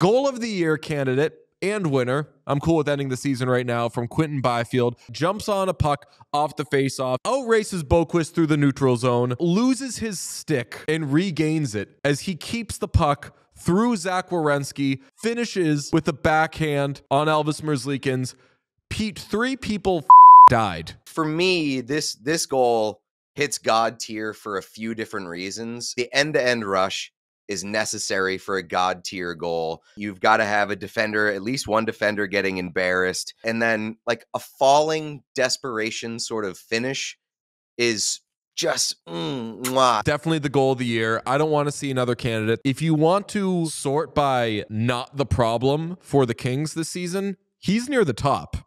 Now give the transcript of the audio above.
Goal of the year candidate and winner. I'm cool with ending the season right now from Quinton Byfield. Jumps on a puck off the faceoff, outraces Boqvist through the neutral zone, loses his stick and regains it as he keeps the puck through Zach Werenski, finishes with a backhand on Elvis Merzlikins. Pete, three people died. For me, this this goal hits God tier for a few different reasons. The end-to-end rush is necessary for a god tier goal. You've got to have a defender, at least one defender getting embarrassed. And then like a falling desperation sort of finish is just mm. Definitely the goal of the year. I don't want to see another candidate. If you want to sort by not the problem for the Kings this season, he's near the top.